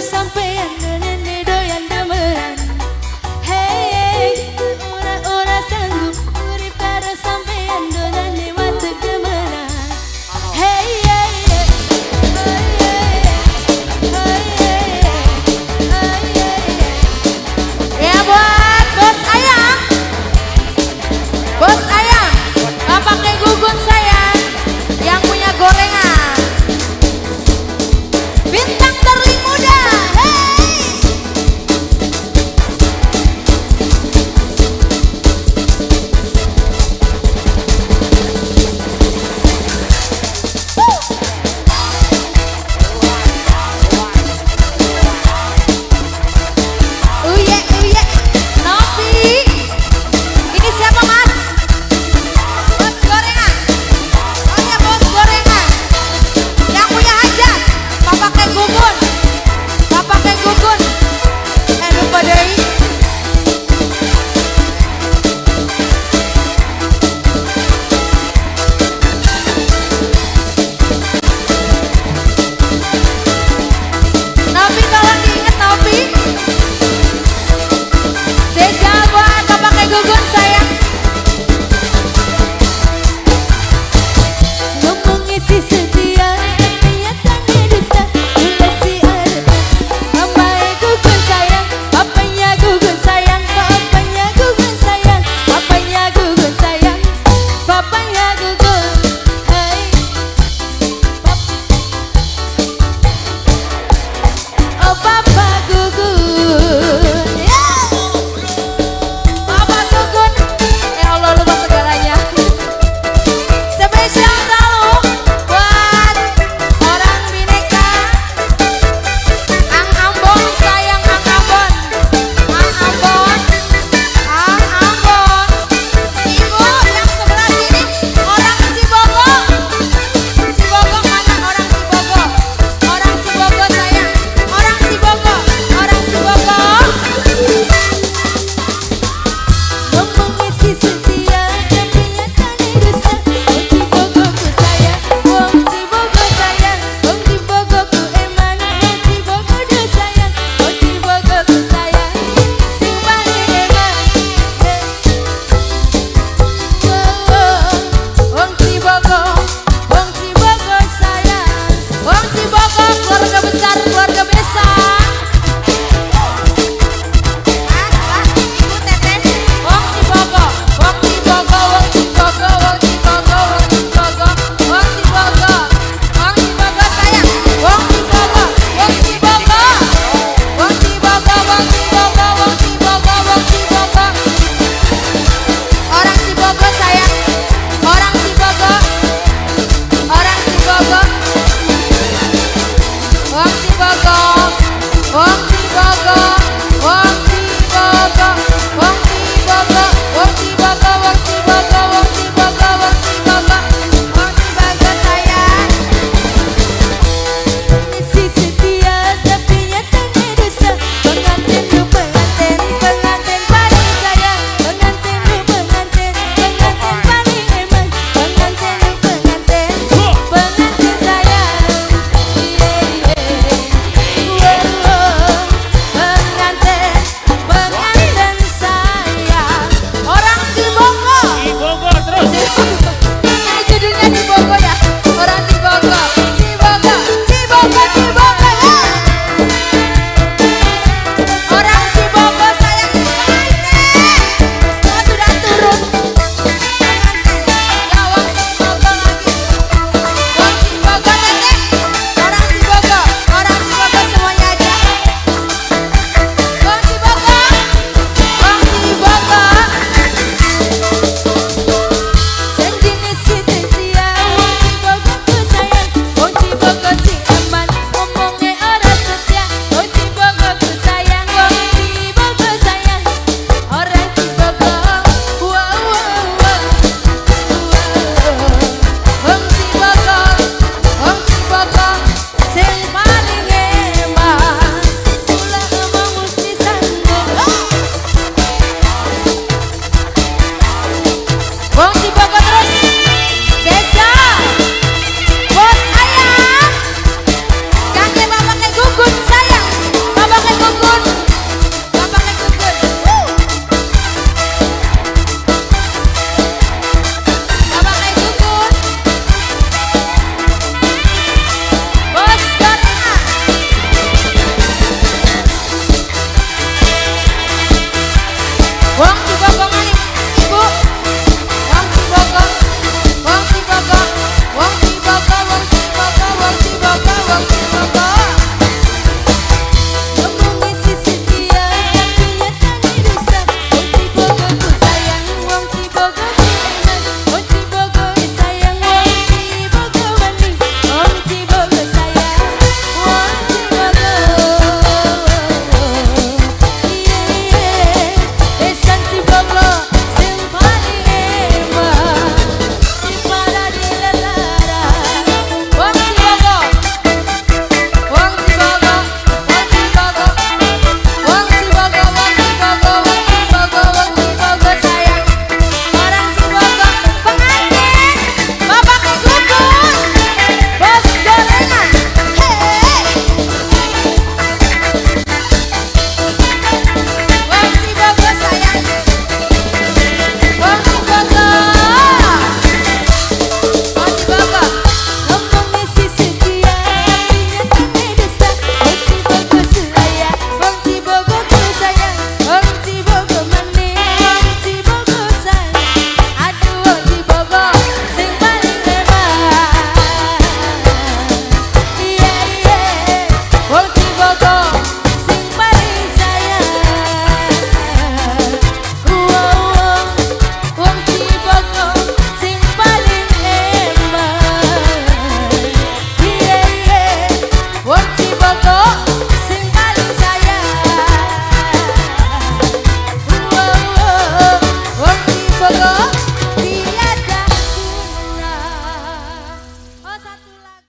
sampean nene doyan damelan Hey, ora ora sanggup urip karo sampean dolan lewat gemelan Hey, hey, hey, hey, hey, hey, hey, Ya buat bos ayam, bos ayam.